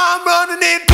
I'm running in.